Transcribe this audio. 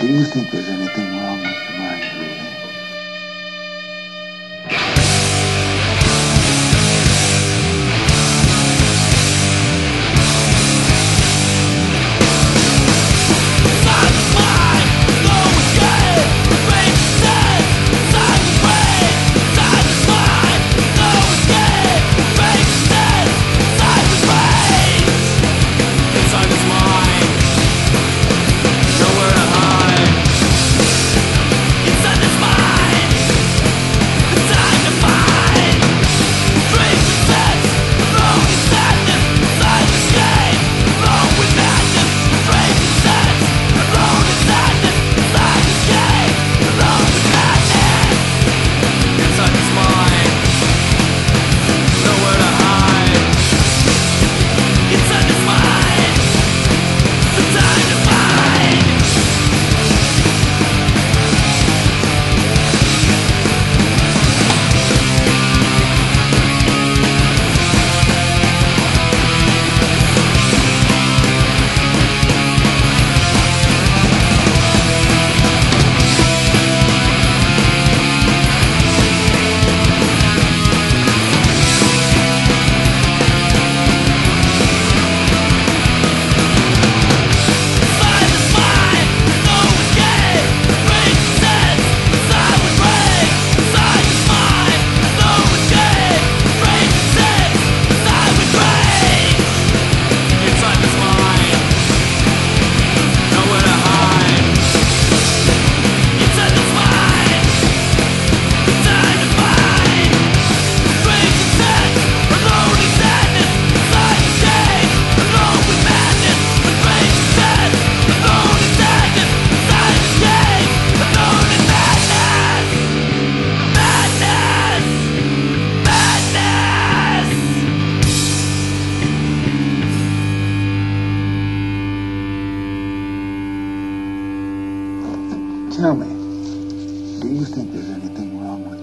Do you think there's anything wrong with your mind, really? Tell me, do you think there's anything wrong with